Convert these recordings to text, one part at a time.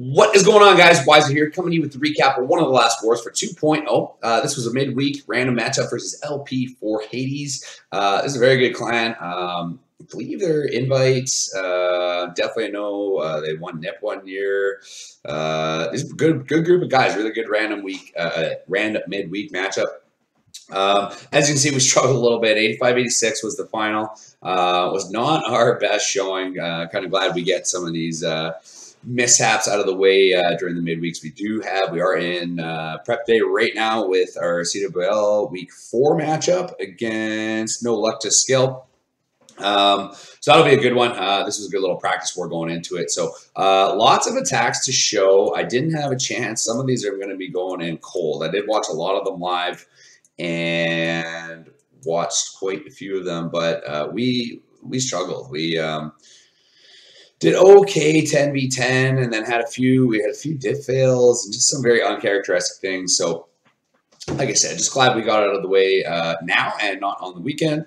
What is going on, guys? Wiser here, coming to you with the recap of one of the last wars for 2.0. Uh, this was a midweek random matchup versus LP4 Hades. Uh, this is a very good clan. Um, I believe their invites. Uh, definitely know uh, they won NIP one year. Uh, it's a good, good group of guys. Really good random week, uh, random midweek matchup. Um, as you can see, we struggled a little bit. 85-86 was the final. Uh, was not our best showing. Uh, kind of glad we get some of these uh, mishaps out of the way uh, during the midweeks. We do have, we are in uh, prep day right now with our CWL week four matchup against No Luck to Skill. Um, so that'll be a good one. Uh, this was a good little practice for going into it. So uh, lots of attacks to show. I didn't have a chance. Some of these are going to be going in cold. I did watch a lot of them live and watched quite a few of them, but uh, we we struggled. We um, did okay 10v10 and then had a few we had a few diff fails and just some very uncharacteristic things. So like i said just glad we got out of the way uh, now and not on the weekend.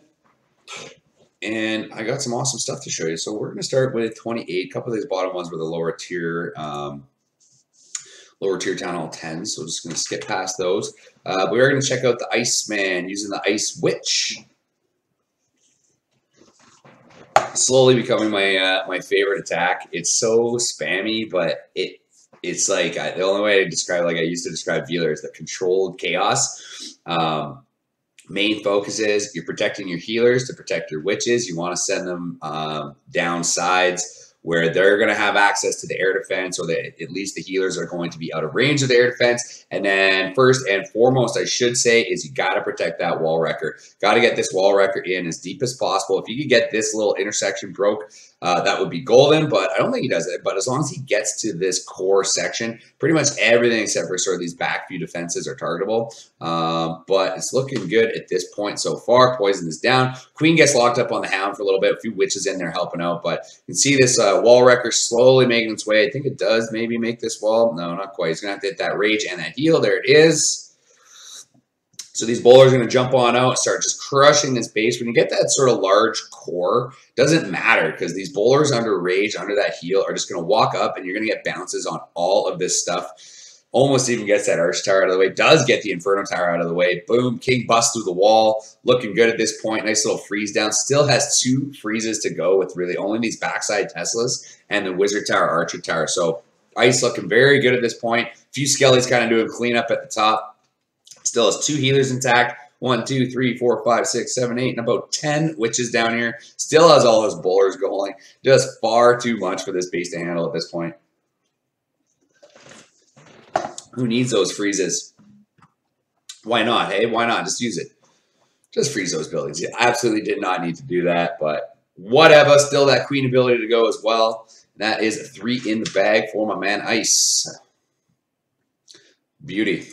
And i got some awesome stuff to show you. So we're going to start with 28 a couple of these bottom ones were the lower tier um, lower tier town hall 10 so just going to skip past those. Uh, we are going to check out the iceman using the ice witch slowly becoming my uh, my favorite attack. It's so spammy, but it it's like I, the only way I describe like I used to describe Velar is the controlled chaos. Um, main focus is you're protecting your healers to protect your witches. You want to send them um, down sides where they're going to have access to the air defense, or that at least the healers are going to be out of range of the air defense. And then, first and foremost, I should say, is you got to protect that wall wrecker. Got to get this wall wrecker in as deep as possible. If you could get this little intersection broke, uh, that would be golden, but I don't think he does it. But as long as he gets to this core section, pretty much everything except for sort of these back view defenses are targetable. Um, but it's looking good at this point so far. Poison is down. Queen gets locked up on the Hound for a little bit. A few witches in there helping out, but you can see this uh, wall wrecker slowly making its way. I think it does maybe make this wall. No, not quite. He's going to have to hit that rage and that heal. There it is. So these bowlers are going to jump on out, start just crushing this base. When you get that sort of large core, doesn't matter because these bowlers under rage, under that heal, are just going to walk up and you're going to get bounces on all of this stuff. Almost even gets that Arch Tower out of the way. Does get the Inferno Tower out of the way. Boom. King busts through the wall. Looking good at this point. Nice little freeze down. Still has two freezes to go with really only these backside Teslas and the Wizard Tower, Archer Tower. So Ice looking very good at this point. A few Skellies kind of doing cleanup at the top. Still has two healers intact. One, two, three, four, five, six, seven, eight, and about 10 witches down here. Still has all those bowlers going. Just far too much for this base to handle at this point. Who needs those freezes? Why not? Hey, why not? Just use it. Just freeze those buildings. You absolutely did not need to do that, but whatever. Still that queen ability to go as well. That is three in the bag for my man Ice. Beauty.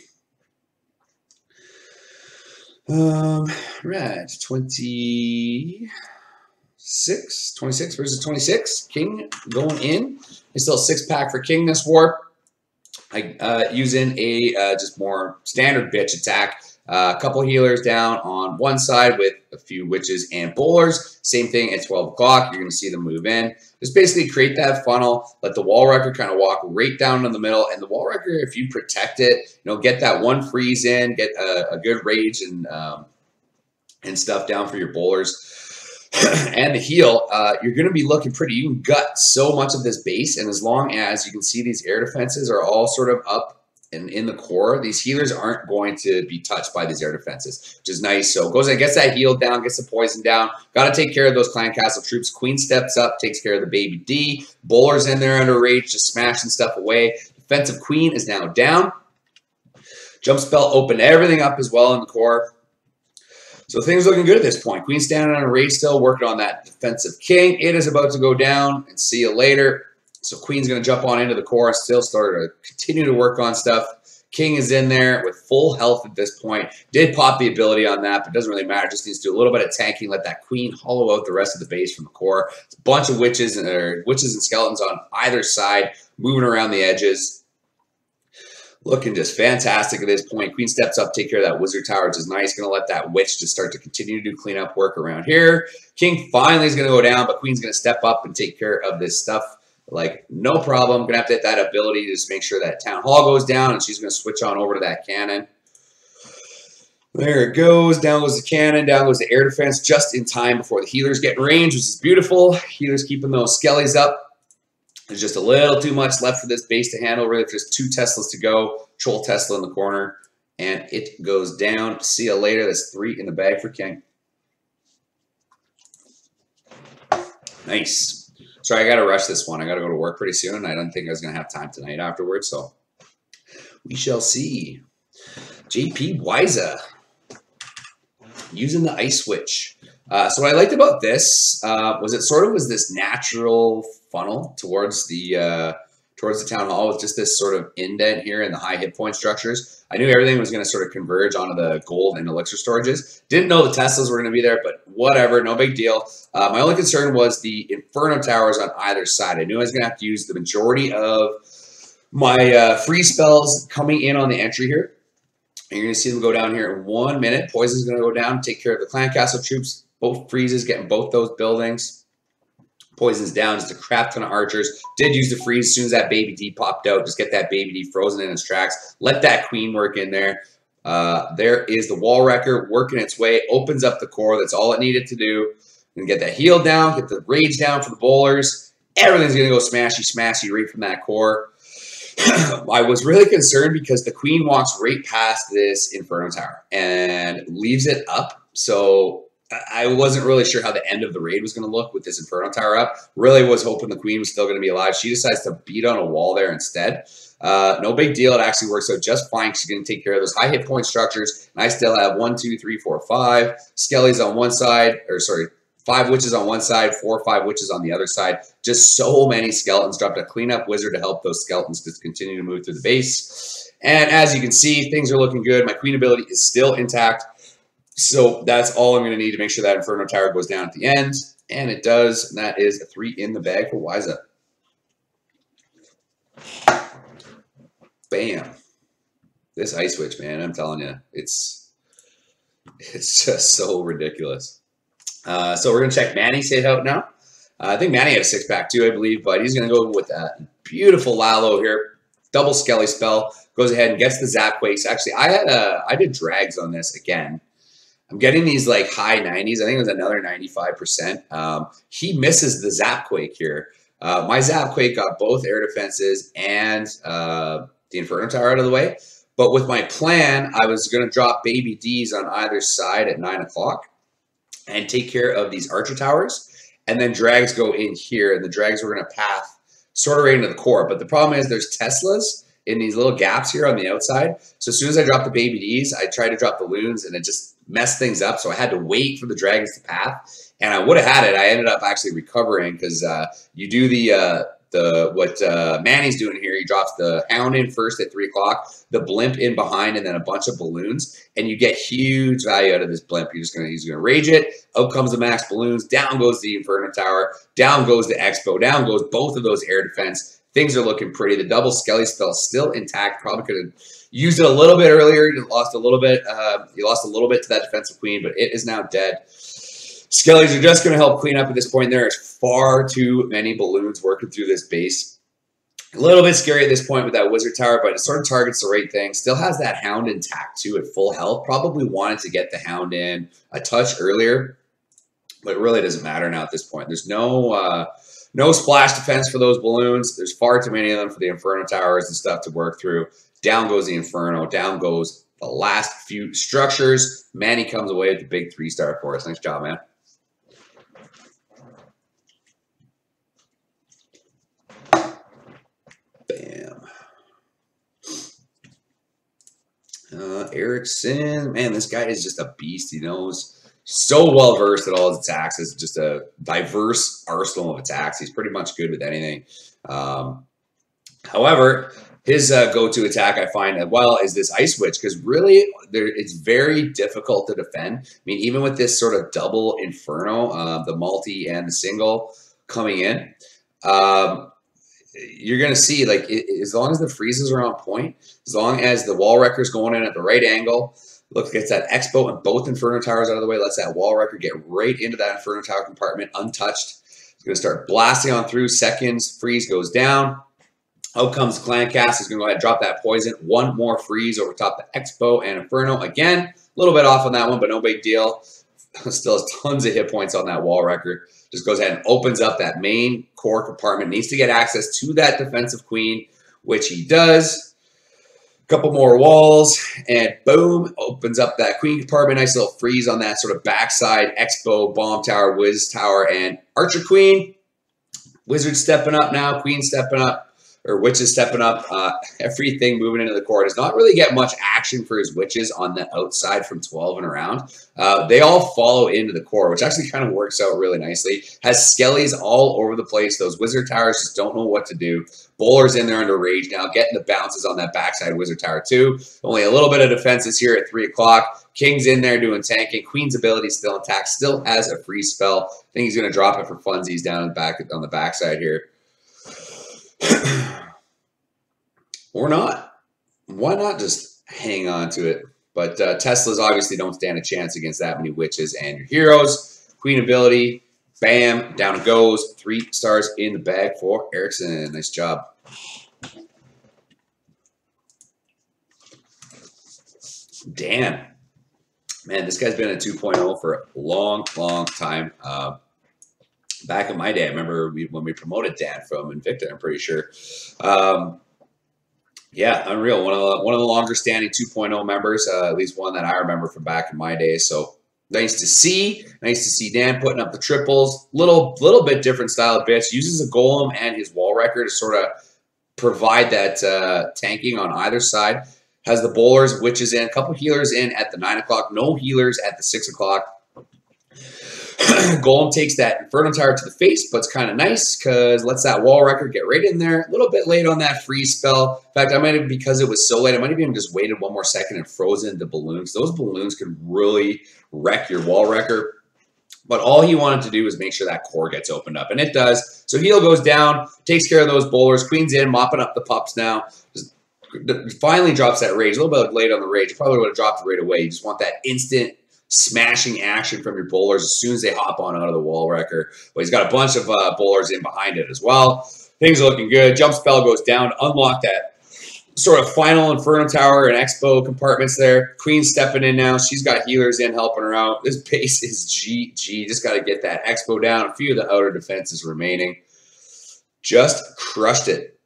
Um, right, 26, 26 versus 26. King going in. It's still six pack for King this war. I uh, using a uh, just more standard Bowitch attack. Uh, a couple healers down on one side with a few witches and bowlers. Same thing at 12 o'clock. You're going to see them move in. Just basically create that funnel. Let the wall wrecker kind of walk right down in the middle. And the wall wrecker, if you protect it, you know, get that one freeze in, get a, a good rage and um, and stuff down for your bowlers. and the heal, uh, you're going to be looking pretty. You can gut so much of this base, and as long as you can see these air defenses are all sort of up and in the core, these healers aren't going to be touched by these air defenses, which is nice. So goes and gets that heal down, gets the poison down. Got to take care of those clan castle troops. Queen steps up, takes care of the baby D. Bowler's in there under rage, just smashing stuff away. Defensive queen is now down. Jump spell opened everything up as well in the core. So things looking good at this point. Queen standing on a rage still, working on that defensive king. It is about to go down, and see you later. So Queen's going to jump on into the core, still start to continue to work on stuff. King is in there with full health at this point. Did pop the ability on that, but doesn't really matter. Just needs to do a little bit of tanking. Let that queen hollow out the rest of the base from the core. It's a bunch of witches and or witches and skeletons on either side, moving around the edges. Looking just fantastic at this point. Queen steps up, take care of that wizard tower, which is nice. Going to let that witch just start to continue to do cleanup work around here. King finally is going to go down, but Queen's going to step up and take care of this stuff like, no problem. Gonna have to hit that ability to just make sure that Town Hall goes down, and she's gonna switch on over to that cannon. There it goes. Down goes the cannon. Down goes the air defense just in time before the healers get in range, which is beautiful. Healers keeping those skellies up. There's just a little too much left for this base to handle. Really, just two Teslas to go. Troll Tesla in the corner. And it goes down. See you later. That's three in the bag for King. Nice. Sorry, I got to rush this one. I got to go to work pretty soon. I don't think I was going to have time tonight afterwards. So we shall see. JP Wiza using the ice witch. Uh, so what I liked about this uh, was it sort of was this natural funnel towards the uh, towards the town hall with just this sort of indent here in the high hit point structures. I knew everything was going to sort of converge onto the gold and elixir storages. Didn't know the Teslas were going to be there, but whatever, no big deal. Uh, my only concern was the Inferno towers on either side. I knew I was going to have to use the majority of my uh, freeze spells coming in on the entry here. And you're going to see them go down here in one minute. Poison's going to go down, take care of the clan castle troops. Both freezes, getting both those buildings. Poison's down, just a crap ton of archers. Did use the freeze as soon as that baby D popped out. Just get that baby D frozen in its tracks. Let that queen work in there. Uh, there is the wall wrecker working its way. Opens up the core. That's all it needed to do. And get that heal down, get the rage down for the bowlers. Everything's going to go smashy, smashy right from that core. I was really concerned because the queen walks right past this Inferno Tower and leaves it up. So I wasn't really sure how the end of the raid was going to look with this Inferno Tower up. Really was hoping the queen was still going to be alive. She decides to beat on a wall there instead. Uh, no big deal. It actually works out just fine. She's going to take care of those high hit point structures. And I still have one, two, three, four, five skellies on one side, or sorry, five witches on one side, four or five witches on the other side. Just so many skeletons. Dropped a cleanup wizard to help those skeletons just continue to move through the base. And as you can see, things are looking good. My queen ability is still intact. So that's all I'm going to need to make sure that Inferno Tower goes down at the end. And it does. And that is a three in the bag for Wiza. Bam. This ice Witch, man, I'm telling you, it's it's just so ridiculous. Uh, so we're going to check Manny's hit out now. Uh, I think Manny had a six pack too, I believe, but he's going to go with that beautiful Lalo here. Double Skelly spell. Goes ahead and gets the Zap Quakes. Actually, I had a, I did drags on this again. I'm getting these like high 90s. I think it was another 95%. Um, he misses the Zap Quake here. Uh, my Zap Quake got both air defenses and uh, the Inferno Tower out of the way. But with my plan, I was going to drop baby D's on either side at 9 o'clock and take care of these archer towers. And then drags go in here, and the drags were going to path sort of right into the core. But the problem is there's Teslas in these little gaps here on the outside. So as soon as I drop the baby D's, I try to drop the loons, and it just messed things up. So I had to wait for the dragons to path. And I would have had it. I ended up actually recovering because uh, you do the uh, the what uh, Manny's doing here. He drops the hound in first at three o'clock, the blimp in behind, and then a bunch of balloons, and you get huge value out of this blimp. You're just gonna he's gonna rage it. Out comes the max balloons. Down goes the Inferno Tower. Down goes the X-Bow. Down goes both of those air defense. Things are looking pretty. The double Skelly spell still intact. Probably could have used it a little bit earlier. Lost a little bit. Uh, you lost a little bit to that defensive queen, but it is now dead. Skellies are just going to help clean up at this point. There is far too many balloons working through this base. A little bit scary at this point with that wizard tower, but it sort of targets the right thing. Still has that hound intact too at full health. Probably wanted to get the hound in a touch earlier, but it really doesn't matter now at this point. There's no uh, no splash defense for those balloons. There's far too many of them for the Inferno towers and stuff to work through. Down goes the Inferno. Down goes the last few structures. Manny comes away with the big three star for us. Nice job, man. Bam. Uh, Erickson, man, this guy is just a beast. He knows so well versed at all his attacks. It's just a diverse arsenal of attacks. He's pretty much good with anything. Um, however, his uh, go-to attack I find as well is this ice witch because really there it's very difficult to defend. I mean, even with this sort of double inferno, uh, the multi and the single coming in, um, you're going to see like it, as long as the freezes are on point, as long as the wall wrecker's going in at the right angle, look gets that X-Bow and both inferno towers out of the way, lets that wall wrecker get right into that inferno tower compartment untouched. It's Going to start blasting on through. Seconds. Freeze goes down. Out comes Clan Cast. He's going to go ahead and drop that poison. One more freeze over top the X-Bow and Inferno. Again, a little bit off on that one, but no big deal. Still has tons of hit points on that wall wrecker. Just goes ahead and opens up that main core compartment. Needs to get access to that defensive queen, which he does couple more walls, and boom, opens up that queen compartment. Nice little freeze on that sort of backside X-Bow, bomb tower, whiz tower, and archer queen. Wizard stepping up now, queen stepping up or witches stepping up. Uh, everything moving into the core does not really get much action for his witches on the outside from 12 and around. Uh, they all follow into the core, which actually kind of works out really nicely. Has skellies all over the place. Those wizard towers just don't know what to do. Bowler's in there under rage now, getting the bounces on that backside wizard tower too. Only a little bit of defenses here at 3 o'clock. King's in there doing tanking. Queen's ability still intact. Still has a freeze spell. I think he's going to drop it for funsies down back on the backside here. or not. Why not just hang on to it? But uh, Teslas obviously don't stand a chance against that many witches and your heroes. Queen ability, bam, down it goes. Three stars in the bag for Erickson. Nice job. Dan. Man, this guy's been a 2.0 for a long, long time. Uh, back in my day, I remember we, when we promoted Dan from Invicta, I'm pretty sure. Um, yeah, unreal. One of the, one of the longer standing 2.0 members, uh, at least one that I remember from back in my day. So nice to see. Nice to see Dan putting up the triples. Little little bit different style of bits. Uses a golem and his wall wrecker to sort of provide that uh, tanking on either side. Has the bowlers, witches in, a couple healers in at the nine o'clock. No healers at the six o'clock. Golem takes that Inferno Tower to the face, but it's kind of nice because lets that wall wrecker get right in there. A little bit late on that freeze spell. In fact, I might have, because it was so late, I might have even just waited one more second and frozen the balloons. Those balloons can really wreck your wall wrecker. But all he wanted to do was make sure that core gets opened up, and it does. So heal goes down, takes care of those bowlers. Queen's in, mopping up the pups now. Just finally drops that rage. A little bit late on the rage. Probably would have dropped it right away. You just want that instant smashing action from your bowlers as soon as they hop on out of the wall wrecker. But he's got a bunch of uh, bowlers in behind it as well. Things are looking good. Jump spell goes down. Unlock that sort of final Inferno Tower and X-Bow compartments there. Queen stepping in now. She's got healers in helping her out. This base is GG. Just got to get that X-Bow down. A few of the outer defenses remaining. Just crushed it.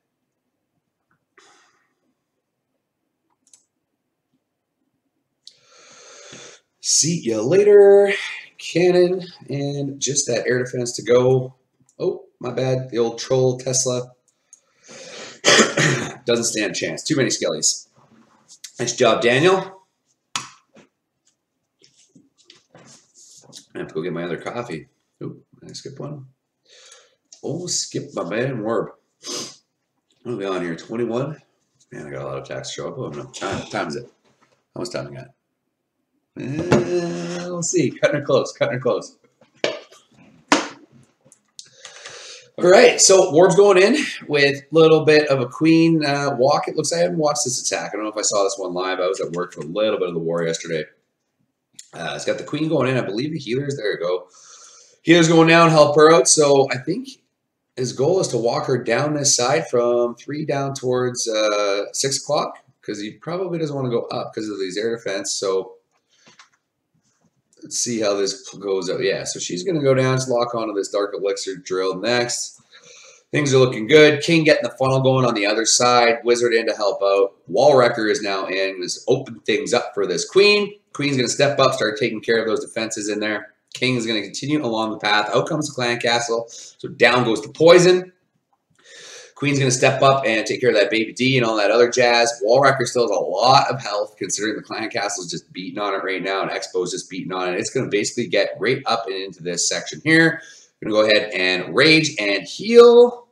See you later, cannon, and just that air defense to go. Oh, my bad. The old troll Tesla doesn't stand a chance. Too many skellies. Nice job, Daniel. I have to go get my other coffee. Oh, I skipped one? Oh, skip my man Warb. What are we on here? 21? Man, I got a lot of tax to show up. Oh, no. Time, time is it? How much time I got? Uh, we'll see. Cutting it close. Cutting it close. All right, so Warb's going in with a little bit of a queen uh, walk. It looks like I haven't watched this attack. I don't know if I saw this one live. I was at work for a little bit of the war yesterday. Uh, it's got the queen going in. I believe the healers. There you go. Healers going down, help her out. So I think his goal is to walk her down this side from three down towards uh, six o'clock because he probably doesn't want to go up because of these air defense. So Let's see how this goes out. Yeah, so she's going to go down, lock onto this Dark Elixir drill next. Things are looking good. King getting the funnel going on the other side. Wizard in to help out. Wall Wrecker is now in. Let's open things up for this Queen. Queen's going to step up, start taking care of those defenses in there. King is going to continue along the path. Out comes the Clan Castle. So down goes the Poison. Queen's going to step up and take care of that Baby D and all that other jazz. Wall Wrecker still has a lot of health considering the Clan Castle is just beating on it right now and X-Bow's just beating on it. It's going to basically get right up and into this section here. I'm going to go ahead and rage and heal.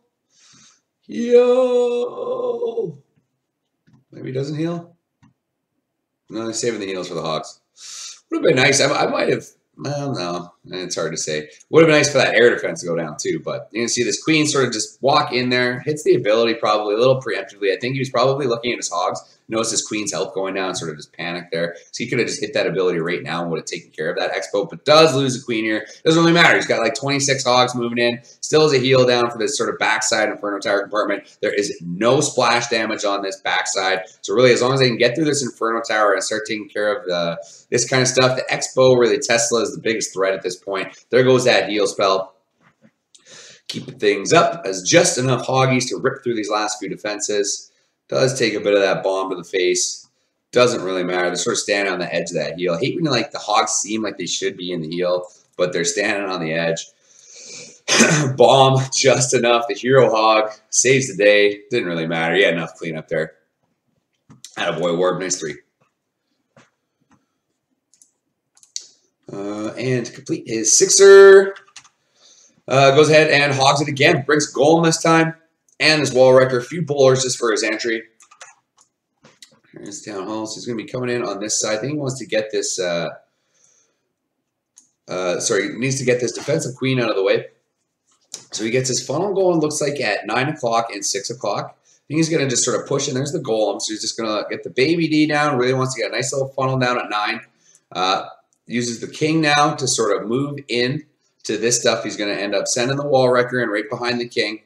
Heal. Maybe doesn't heal. No, he's saving the heals for the Hogs. Would have been nice. I, I might have well, no, it's hard to say. Would have been nice for that air defense to go down too, but you can see this queen sort of just walk in there, hits the ability probably a little preemptively. I think he was probably looking at his hogs, Notice his queen's health going down, sort of just panic there. So he could have just hit that ability right now and would have taken care of that X-Bow, but does lose the queen here. Doesn't really matter. He's got like 26 hogs moving in. Still has a heal down for this sort of backside Inferno Tower compartment. There is no splash damage on this backside. So really, as long as they can get through this Inferno Tower and start taking care of the this kind of stuff, the X-Bow, really Tesla is the biggest threat at this point. There goes that heal spell keeping things up as just enough hoggies to rip through these last few defenses. Does take a bit of that bomb to the face. Doesn't really matter. They're sort of standing on the edge of that heal. I hate when like the hogs seem like they should be in the heal, but they're standing on the edge. bomb just enough. The hero hog saves the day. Didn't really matter. He had enough cleanup there. Attaboy Warb, nice three. Uh, and complete his sixer, uh, goes ahead and hogs it again. Brings goal this time. And his wall wrecker. A few bowlers just for his entry. Here's Town Hall. So he's going to be coming in on this side. I think he wants to get this... Uh, uh, sorry, needs to get this defensive queen out of the way. So he gets his funnel going, looks like at 9 o'clock and 6 o'clock. I think he's going to just sort of push, and there's the golem. So he's just going to get the baby D down. Really wants to get a nice little funnel down at 9. Uh, uses the king now to sort of move in to this stuff, he's going to end up sending the wall wrecker in right behind the king.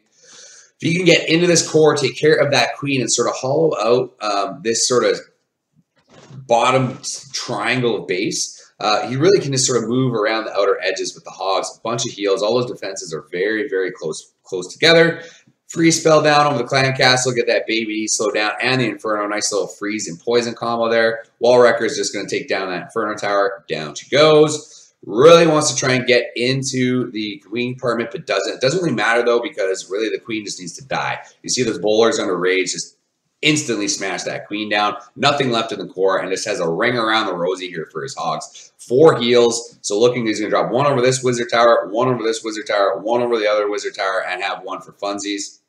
If you can get into this core, take care of that queen, and sort of hollow out um, this sort of bottom triangle of base, uh, he really can just sort of move around the outer edges with the hogs. A bunch of heals. All those defenses are very, very close close together. Freeze spell down over the clan castle, get that baby slow down, and the Inferno. Nice little freeze and poison combo there. Wall is just going to take down that Inferno tower. Down she goes really wants to try and get into the queen compartment, but doesn't. It doesn't really matter though, because really the queen just needs to die. You see those bowlers under rage just instantly smash that queen down. Nothing left in the core, and just has a ring around the rosy here for his hogs. Four heals, so looking he's going to drop one over this wizard tower, one over this wizard tower, one over the other wizard tower, and have one for funsies.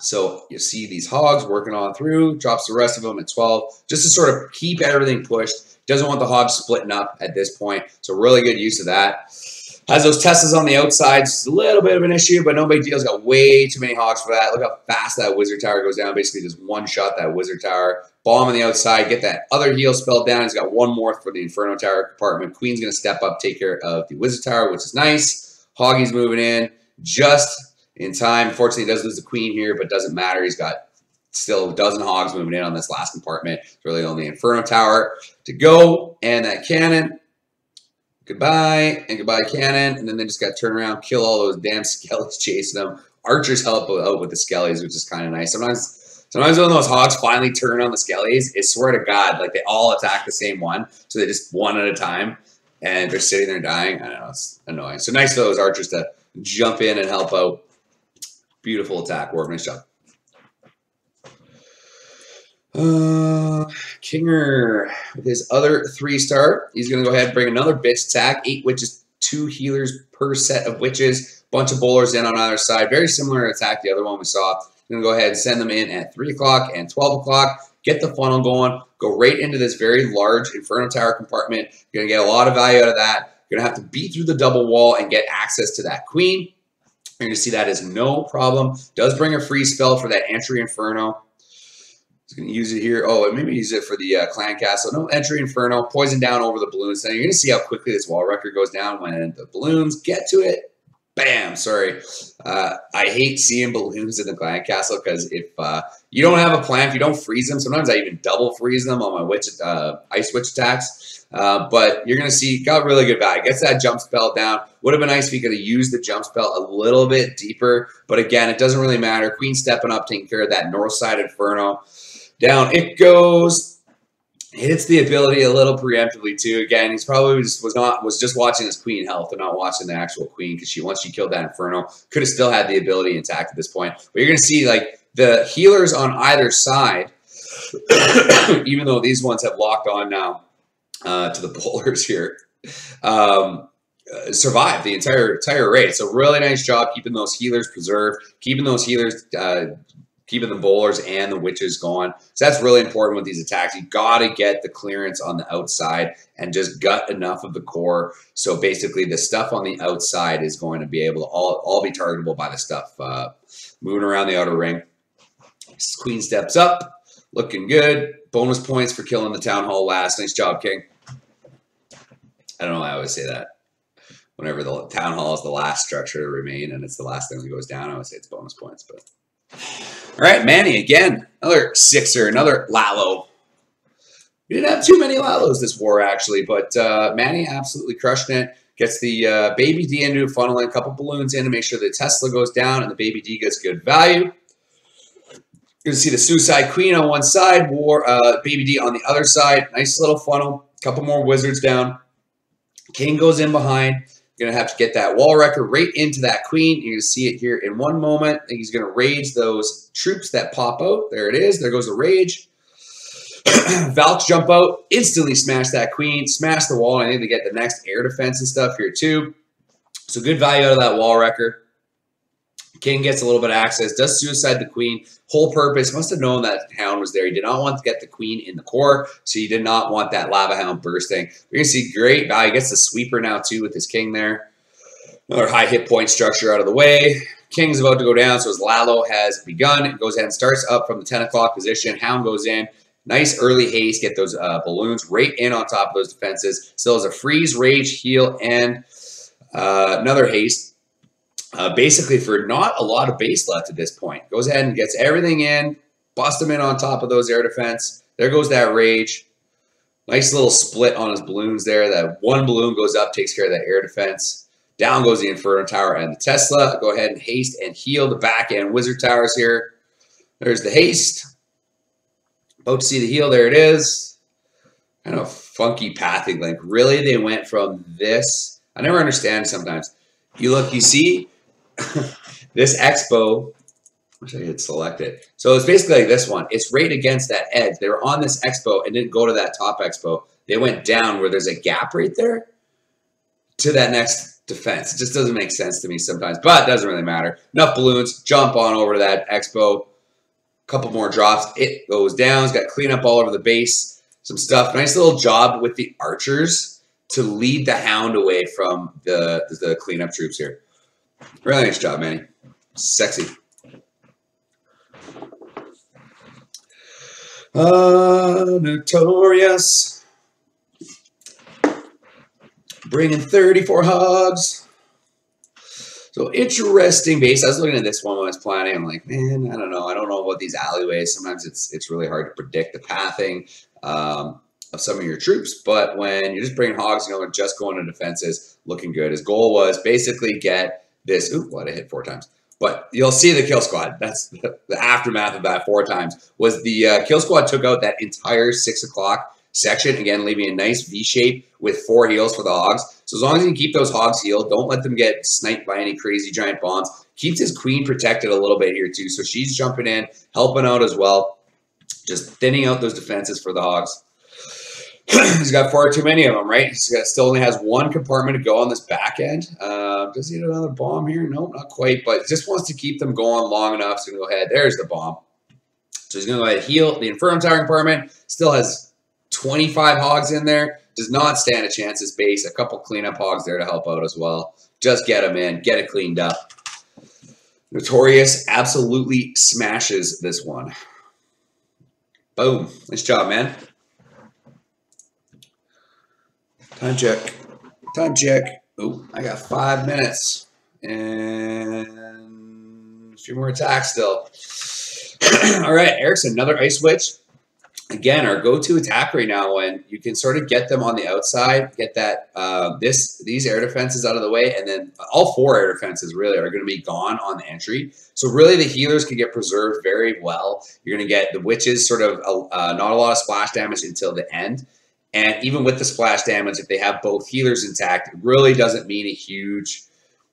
So you see these hogs working on through, drops the rest of them at 12, just to sort of keep everything pushed doesn't want the hogs splitting up at this point. So really good use of that. Has those Teslas on the outside. It's a little bit of an issue, but no big deal. Got way too many hogs for that. Look how fast that Wizard Tower goes down. Basically just one shot that Wizard Tower. Bomb on the outside. Get that other heal spelled down. He's got one more for the Inferno Tower compartment. Queen's going to step up, take care of the Wizard Tower, which is nice. Hoggy's moving in just in time. Fortunately, he does lose the Queen here, but doesn't matter. He's got still a dozen hogs moving in on this last compartment. It's really only Inferno Tower to go. And that cannon, goodbye, and goodbye cannon. And then they just got to turn around, kill all those damn skellies chasing them. Archers help out with the skellies, which is kind of nice. Sometimes Sometimes when those hogs finally turn on the skellies, I swear to God, like they all attack the same one. So they just one at a time and they're sitting there dying. I don't know, it's annoying. So nice for those archers to jump in and help out. Beautiful attack. Warb, nice job. Uh, Kinger with his other three star. He's going to go ahead and bring another Bowitch attack. Eight witches, two healers per set of witches. Bunch of bowlers in on either side. Very similar attack the other one we saw. going to go ahead and send them in at 3 o'clock and 12 o'clock. Get the funnel going. Go right into this very large Inferno Tower compartment. You're going to get a lot of value out of that. You're going to have to beat through the double wall and get access to that queen. You're going to see that is no problem. Does bring a freeze spell for that entry Inferno. He's going to use it here. Oh, and maybe use it for the uh, clan castle. No entry inferno. Poison down over the balloons. Then you're going to see how quickly this wall wrecker goes down when the balloons get to it. Bam! Sorry. Uh, I hate seeing balloons in the clan castle because if uh, you don't have a plan, if you don't freeze them, sometimes I even double freeze them on my witch uh, ice witch attacks. Uh, but you're going to see, got really good value. Gets that jump spell down. Would have been nice if he could have used the jump spell a little bit deeper. But again, it doesn't really matter. Queen stepping up, taking care of that north side inferno. Down it goes. Hits the ability a little preemptively too. Again, he's probably just was not was just watching his queen health and not watching the actual queen because she once she killed that inferno could have still had the ability intact at this point. But you're gonna see like the healers on either side, even though these ones have locked on now uh, to the bowlers here. Um, uh, survive the entire entire raid. So really nice job keeping those healers preserved, keeping those healers uh, keeping the bowlers and the witches going. So that's really important with these attacks. You got to get the clearance on the outside and just gut enough of the core. So basically, the stuff on the outside is going to be able to all, all be targetable by the stuff uh, moving around the outer ring. Queen steps up. Looking good. Bonus points for killing the Town Hall last. Nice job, King. I don't know why I always say that. Whenever the Town Hall is the last structure to remain and it's the last thing that goes down, I always say it's bonus points. But All right, Manny again. Another sixer, another Lalo. We didn't have too many Lalos this war, actually, but uh, Manny absolutely crushing it. Gets the uh, Baby D into a funnel and a couple balloons in to make sure the Tesla goes down and the Baby D gets good value. You can see the Suicide Queen on one side, War uh, Baby D on the other side. Nice little funnel. Couple more wizards down. King goes in behind. Going to have to get that wall wrecker right into that queen. You're going to see it here in one moment. he's going to rage those troops that pop out. There it is. There goes the rage. Valks jump out, instantly smash that queen, smash the wall. I think they get the next air defense and stuff here too. So good value out of that wall wrecker. King gets a little bit of access, does suicide the queen. Whole purpose, must have known that hound was there. He did not want to get the queen in the core, so he did not want that lava hound bursting. We're going to see great value. Gets the sweeper now too with his king there. Another high hit point structure out of the way. King's about to go down, so his Lalo has begun. It goes ahead and starts up from the 10 o'clock position. Hound goes in. Nice early haste. Get those uh, balloons right in on top of those defenses. Still has a freeze, rage, heal, and uh, another haste uh, basically for not a lot of base left at this point. Goes ahead and gets everything in, bust him in on top of those air defense. There goes that rage. Nice little split on his balloons there. That one balloon goes up, takes care of that air defense. Down goes the Inferno Tower and the Tesla. Go ahead and haste and heal the back end Wizard Towers here. There's the haste. About to see the heal. There it is. Kind of funky pathing. Like, really? They went from this. I never understand sometimes. You look, you see, this X-Bow, wish I had selected. So it's basically like this one. It's right against that edge. They were on this X-Bow and didn't go to that top X-Bow. They went down where there's a gap right there to that next defense. It just doesn't make sense to me sometimes, but it doesn't really matter. Enough balloons, jump on over to that expo. Couple more drops. It goes down. It's got cleanup all over the base. Some stuff. Nice little job with the archers to lead the hound away from the, the cleanup troops here. Really nice job, Manny. Sexy. Uh, notorious. Bringing 34 hogs. So interesting base. I was looking at this one when I was planning. I'm like, man, I don't know. I don't know about these alleyways. Sometimes it's it's really hard to predict the pathing um, of some of your troops. But when you're just bringing hogs, you know, just going to defenses, looking good. His goal was basically get this. Ooh, what I hit four times. But you'll see the kill squad. That's the, the aftermath of that four times. Was the uh, kill squad took out that entire six o'clock section again, leaving a nice V shape with four heals for the hogs. So as long as you can keep those hogs healed, don't let them get sniped by any crazy giant bombs. Keeps his queen protected a little bit here too. So she's jumping in, helping out as well. Just thinning out those defenses for the hogs. he's got far too many of them, right? He's got, still only has one compartment to go on this back end. Uh, does he have another bomb here? Nope, not quite, but just wants to keep them going long enough. So he's going to go ahead. There's the bomb. So he's going to go ahead heal the Inferno Tower compartment. Still has 25 hogs in there. Does not stand a chance as base. A couple cleanup hogs there to help out as well. Just get them in. Get it cleaned up. Notorious absolutely smashes this one. Boom. Nice job, man. Time check. Time check. Oh, I got five minutes. And a few more attacks still. All right, Eric's another Ice Witch. Again, our go-to attack right now when you can sort of get them on the outside, get that uh, this these air defenses out of the way, and then all four air defenses really are going to be gone on the entry. So really, the healers can get preserved very well. You're going to get the witches sort of uh, not a lot of splash damage until the end. And even with the splash damage, if they have both healers intact, it really doesn't mean a huge,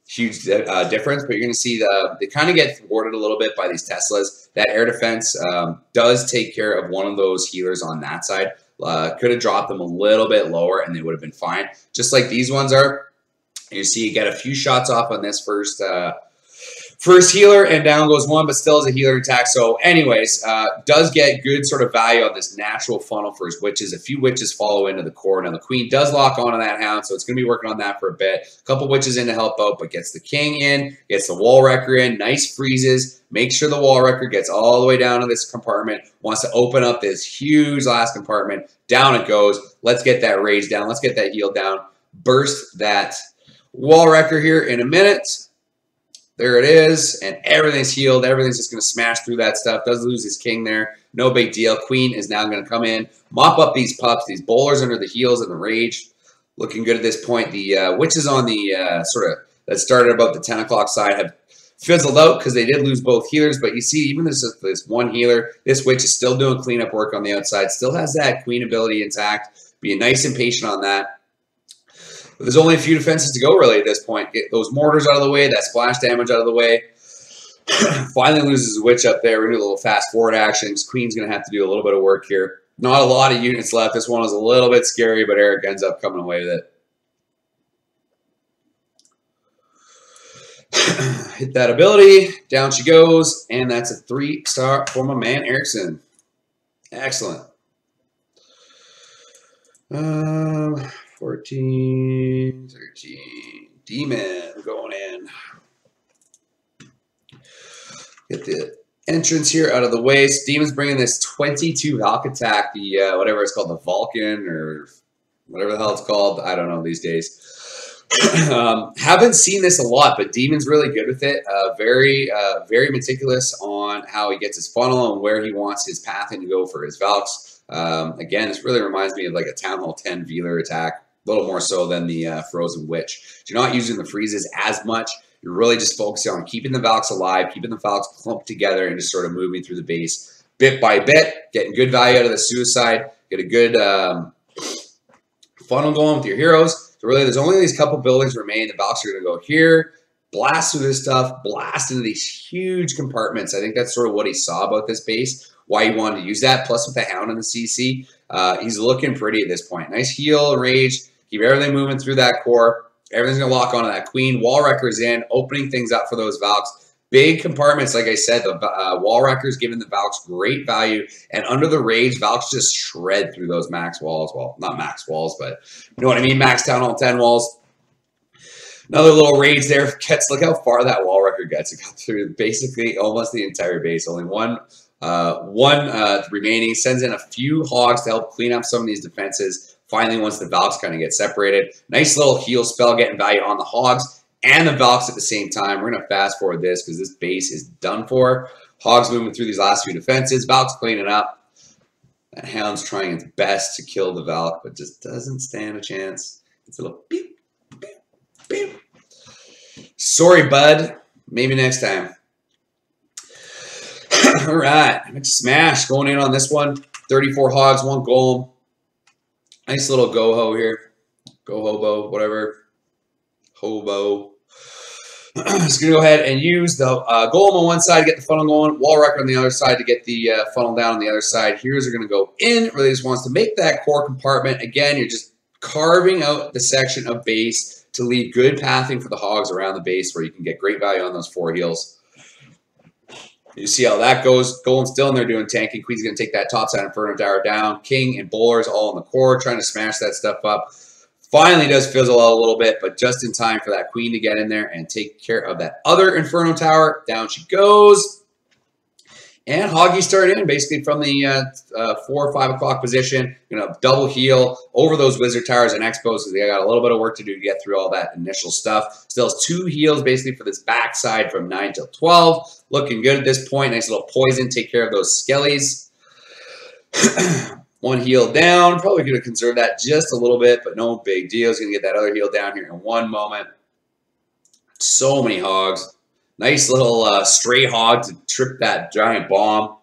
huge uh, difference. But you're going to see the they kind of get thwarted a little bit by these Teslas. That air defense um, does take care of one of those healers on that side. Uh, could have dropped them a little bit lower and they would have been fine. Just like these ones are. You see, you get a few shots off on this first uh, First healer and down goes one, but still is a healer attack. So, anyways, uh, does get good sort of value on this natural funnel for his witches. A few witches follow into the core. Now, the queen does lock onto that hound, so it's going to be working on that for a bit. A couple witches in to help out, but gets the king in, gets the wall wrecker in. Nice freezes. Make sure the wall wrecker gets all the way down to this compartment. Wants to open up this huge last compartment. Down it goes. Let's get that raise down. Let's get that heal down. Burst that wall wrecker here in a minute. There it is, and everything's healed. Everything's just going to smash through that stuff. Does lose his king there. No big deal. Queen is now going to come in, mop up these pups, these bowlers under the heals and the rage. Looking good at this point. The uh, witches on the uh, sort of that started about the 10 o'clock side have fizzled out because they did lose both healers. But you see, even this, this one healer, this witch is still doing cleanup work on the outside, still has that queen ability intact. Being nice and patient on that. But there's only a few defenses to go really at this point. Get those mortars out of the way, that splash damage out of the way. Finally loses witch up there. To do a little fast forward actions. Queen's going to have to do a little bit of work here. Not a lot of units left. This one was a little bit scary, but Eric ends up coming away with it. Hit that ability. Down she goes. And that's a three star for my man Erickson. Excellent. Um, 14, 13. Demon going in. Get the entrance here out of the way. So Demon's bringing this 22 Valk attack, the uh, whatever it's called, the Vulcan or whatever the hell it's called. I don't know these days. um, haven't seen this a lot, but Demon's really good with it. Uh, very, uh, very meticulous on how he gets his funnel and where he wants his pathing to go for his Valks. Um, again, this really reminds me of like a Town Hall 10 Velar attack a little more so than the uh, Frozen Witch. You're not using the freezes as much. You're really just focusing on keeping the Valks alive, keeping the Valks clumped together, and just sort of moving through the base bit by bit, getting good value out of the Suicide, get a good um, funnel going with your heroes. So really, there's only these couple buildings remain. The Valks are going to go here, blast through this stuff, blast into these huge compartments. I think that's sort of what he saw about this base, why he wanted to use that. Plus, with the Hound and the CC, uh, he's looking pretty at this point. Nice heal, rage, Keep everything moving through that core. Everything's going to lock onto that queen. Wall wreckers in, opening things up for those Valks. Big compartments, like I said, the uh, wall wreckers giving the Valks great value. And under the rage, Valks just shred through those max walls. Well, not max walls, but you know what I mean? Max Town Hall 10 walls. Another little rage there. Gets, look how far that wall wrecker gets. It got through basically almost the entire base. Only one uh, one uh, remaining. Sends in a few hogs to help clean up some of these defenses. Finally, once the Valks kind of get separated, nice little heal spell getting value on the Hogs and the Valks at the same time. We're going to fast forward this because this base is done for. Hogs moving through these last few defenses. Valks cleaning up. That Hound's trying its best to kill the Valk, but just doesn't stand a chance. It's a little beep, beep, beep. Sorry, bud. Maybe next time. All right. Smash going in on this one. 34 hogs, one golem. Nice little go-ho here. Go-hobo, whatever. Hobo. Just going to go ahead and use the uh, golem on one side to get the funnel going, wall wrecker on the other side to get the uh, funnel down on the other side. Here's are going to go in. Really just wants to make that core compartment. Again, you're just carving out the section of base to leave good pathing for the hogs around the base where you can get great value on those four heals. You see how that goes. Golem's still in there doing tanking. Queen's going to take that top side Inferno Tower down. King and Bowlers all in the core trying to smash that stuff up. Finally does fizzle out a little bit, but just in time for that Queen to get in there and take care of that other Inferno Tower. Down she goes. And Hoggy started in basically from the uh, uh, 4 or 5 o'clock position. Going to double heal over those Wizard Towers and X-Bows because they got a little bit of work to do to get through all that initial stuff. Still has two heals basically for this backside from 9 till 12. Looking good at this point. Nice little poison. Take care of those skellies. one heal down. Probably going to conserve that just a little bit, but no big deal. He's going to get that other heal down here in one moment. So many hogs. Nice little uh, stray hog to trip that giant bomb.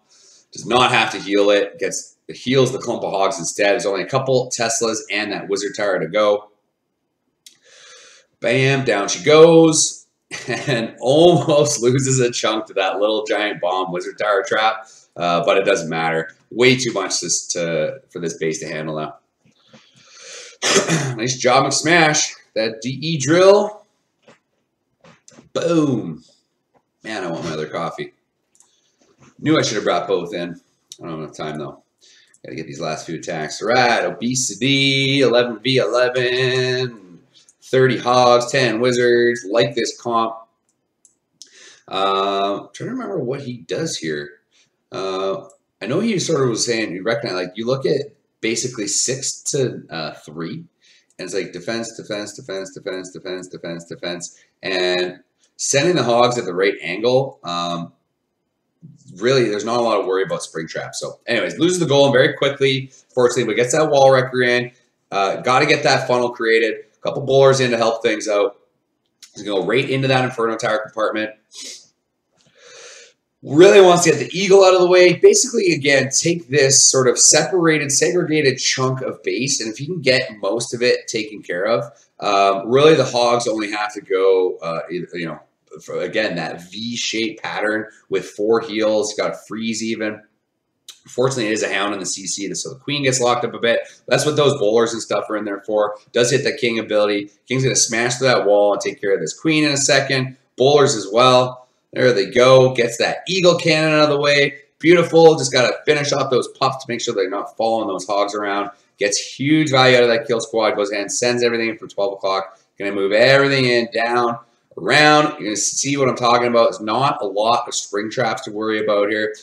Does not have to heal it. Gets heals the clump of hogs instead. There's only a couple Teslas and that wizard tower to go. Bam, down she goes. And almost loses a chunk to that little giant bomb wizard tower trap. Uh, but it doesn't matter. Way too much this to, for this base to handle now. nice job, McSmash. That DE drill. Boom. Man, I want my other coffee. Knew I should have brought both in. I don't have enough time though. Gotta get these last few attacks. All right, obesity, 11 v11, 30 hogs, 10 wizards. Like this comp. Uh, trying to remember what he does here. Uh, I know he sort of was saying, you recognize, like, you look at basically six to uh, three, and it's like defense, defense, defense, defense, defense, defense, defense, and sending the hogs at the right angle. Um, really, there's not a lot of worry about spring trap. So, anyways, loses the goal very quickly, fortunately, but gets that wall wrecker in. Uh, Got to get that funnel created. Couple bowlers in to help things out. He's going to go right into that Inferno Tower compartment. Really wants to get the Eagle out of the way. Basically, again, take this sort of separated, segregated chunk of base, and if you can get most of it taken care of, um, really the Hogs only have to go, uh, you know, again, that V-shaped pattern with four heals, Got a freeze even. Fortunately, it is a hound in the CC, so the queen gets locked up a bit. That's what those bowlers and stuff are in there for. Does hit that king ability. King's going to smash through that wall and take care of this queen in a second. Bowlers as well. There they go. Gets that eagle cannon out of the way. Beautiful. Just got to finish off those pups to make sure they're not following those hogs around. Gets huge value out of that kill squad. Goes in, sends everything in for 12 o'clock. Going to move everything in, down, around. You're going to see what I'm talking about. It's not a lot of spring traps to worry about here.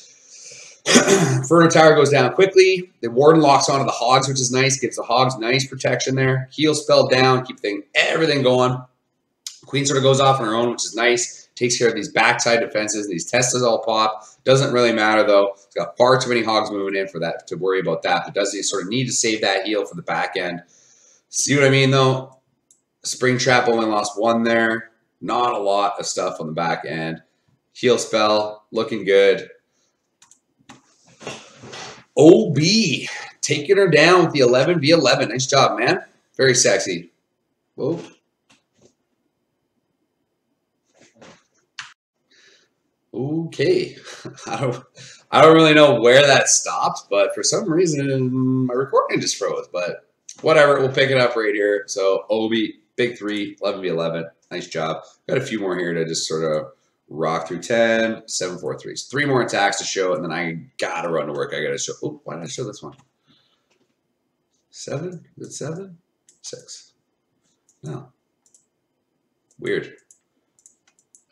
Inferno Tower goes down quickly. The Warden locks onto the Hogs, which is nice. Gives the Hogs nice protection there. Heal spell down. Keep thing, everything going. Queen sort of goes off on her own, which is nice. Takes care of these backside defenses. These Teslas all pop. Doesn't really matter, though. It's got far too many Hogs moving in for that to worry about that. But does he sort of need to save that heal for the back end? See what I mean, though? Spring Trap only lost one there. Not a lot of stuff on the back end. Heal spell, looking good. OB taking her down with the 11 v 11. Nice job, man. Very sexy. Whoa. Okay. I don't, I don't really know where that stopped, but for some reason my recording just froze. But whatever, we'll pick it up right here. So OB, big three, 11 v 11. Nice job. Got a few more here to just sort of rock through 10, 7, 4, 3. Three more attacks to show, and then I gotta run to work. I gotta show. Oh, why did I show this one? Seven? Is it seven? Six. No. Weird.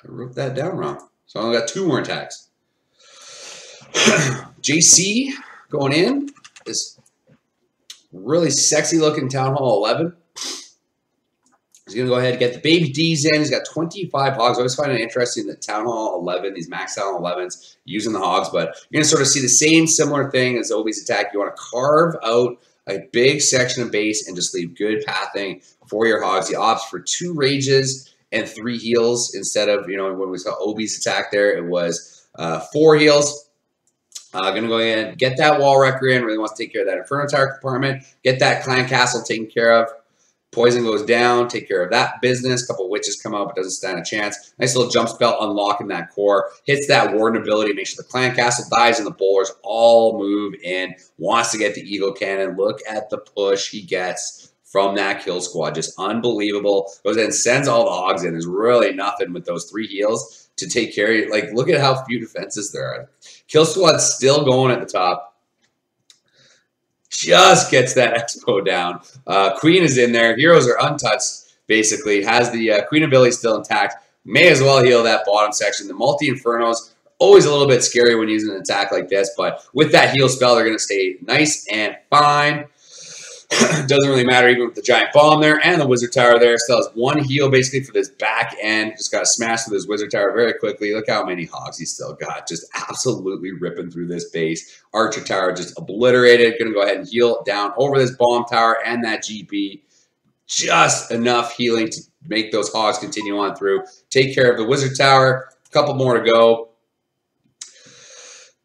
I wrote that down wrong. So I only got two more attacks. JC going in. This really sexy looking Town Hall 11. He's going to go ahead and get the baby D's in. He's got 25 hogs. I always find it interesting that Town Hall 11, these max Town Hall 11s, using the hogs. But you're going to sort of see the same similar thing as Obi's attack. You want to carve out a big section of base and just leave good pathing for your hogs. He opts for two rages and three heals instead of, you know, when we saw Obi's attack there, it was uh, four heals. Uh, going to go ahead and get that wall wrecker in. Really wants to take care of that Inferno Tower compartment. Get that clan castle taken care of. Poison goes down, take care of that business. Couple witches come out, but doesn't stand a chance. Nice little jump spell unlocking that core. Hits that warden ability, makes sure the clan castle dies and the bowlers all move in. Wants to get the eagle cannon. Look at the push he gets from that kill squad. Just unbelievable. Goes in, sends all the hogs in. There's really nothing with those three heals to take care of you. Like, look at how few defenses there are. Kill squad's still going at the top just gets that expo down. Uh, Queen is in there. Heroes are untouched, basically. Has the uh, Queen ability still intact. May as well heal that bottom section. The multi-infernos, always a little bit scary when using an attack like this, but with that heal spell, they're going to stay nice and fine. Doesn't really matter even with the giant bomb there and the wizard tower there. Still has one heal basically for this back end. Just got smashed with his wizard tower very quickly. Look how many hogs he's still got. Just absolutely ripping through this base. Archer tower just obliterated. Going to go ahead and heal down over this bomb tower and that GP. Just enough healing to make those hogs continue on through. Take care of the wizard tower. A couple more to go.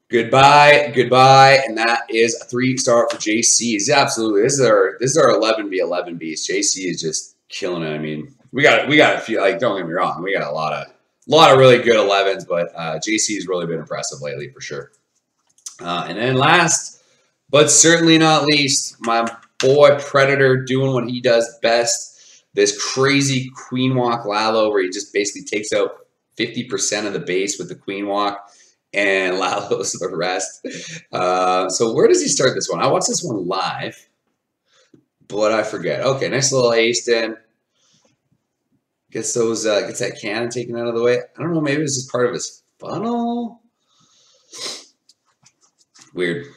Goodbye, goodbye, and that is a three star for JC. Is absolutely this is our this is our eleven v eleven beast. JC is just killing it. I mean, we got we got a few like don't get me wrong, we got a lot of a lot of really good 11s, but uh, JC has really been impressive lately for sure. Uh, and then last, but certainly not least, my boy Predator doing what he does best. This crazy Queen Walk Lalo where he just basically takes out 50% of the base with the queen walk, and Lalo's the rest. Uh, so where does he start this one? I watched this one live, but I forget. Okay, nice little ace in. Gets those, uh, gets that cannon taken out of the way. I don't know, maybe this is part of his funnel. Weird.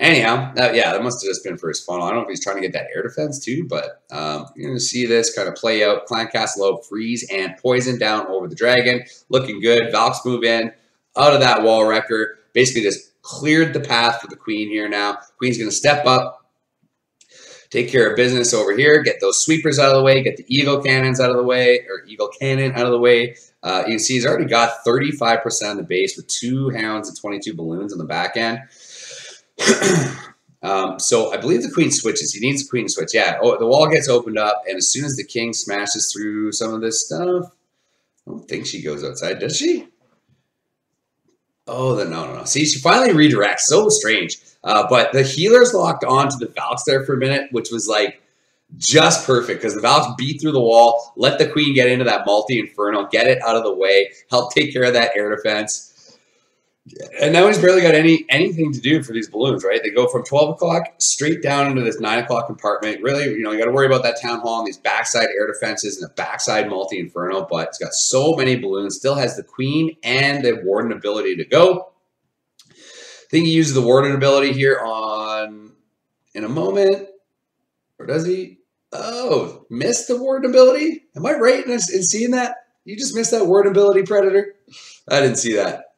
Anyhow, that, yeah, that must have just been for his funnel. I don't know if he's trying to get that air defense too, but um, you're going to see this kind of play out. Clan Castle freeze and poison down over the dragon. Looking good. Valks move in out of that wall wrecker. Basically just cleared the path for the queen here now. Queen's going to step up, take care of business over here, get those sweepers out of the way, get the eagle cannons out of the way, or eagle cannon out of the way. Uh, you can see he's already got 35% of the base with two hounds and 22 balloons on the back end. um, so I believe the queen switches. He needs the queen switch. Yeah, oh, the wall gets opened up, and as soon as the king smashes through some of this stuff, I don't think she goes outside, does she? Oh, the, no, no, no. See, she finally redirects. So strange. Uh, but the healers locked on to the Valks there for a minute, which was like just perfect because the Valks beat through the wall, let the Queen get into that multi Inferno, get it out of the way, help take care of that air defense. And now he's barely got any anything to do for these balloons, right? They go from 12 o'clock straight down into this 9 o'clock compartment. Really, you know, you got to worry about that town hall and these backside air defenses and the backside multi inferno, but it's got so many balloons. Still has the queen and the warden ability to go. I think he uses the warden ability here on in a moment. Or does he? Oh, missed the warden ability? Am I right in, in seeing that? You just missed that warden ability, Predator? I didn't see that.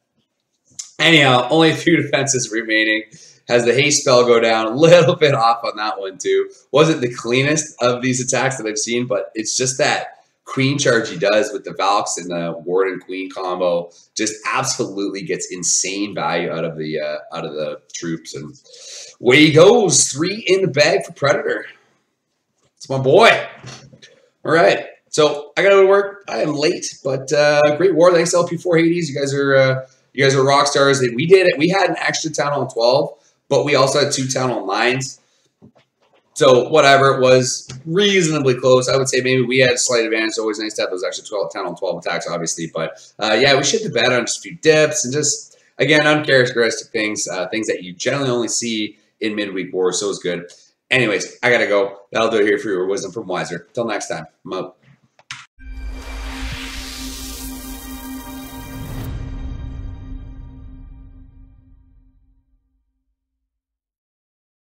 Anyhow, only a few defenses remaining. Has the haste spell go down a little bit off on that one too. Wasn't the cleanest of these attacks that I've seen, but it's just that queen charge he does with the Valks and the Warden Queen combo just absolutely gets insane value out of the uh, out of the troops. And way he goes, three in the bag for Predator. It's my boy. All right. So I got to go to work. I am late, but uh, great war. Thanks LP4 Hades. You guys are uh, you guys are rock stars. We did it. We had an extra town hall 12, but we also had two town hall nines. So whatever, it was reasonably close. I would say maybe we had a slight advantage. It's always nice to have those extra 12 town hall 12 attacks, obviously. But uh, yeah, we should the bet on just a few dips and just, again, uncharacteristic things, uh, things that you generally only see in midweek wars. So it was good. Anyways, I got to go. That'll do it here for your wisdom from Wiser. Till next time, I'm out.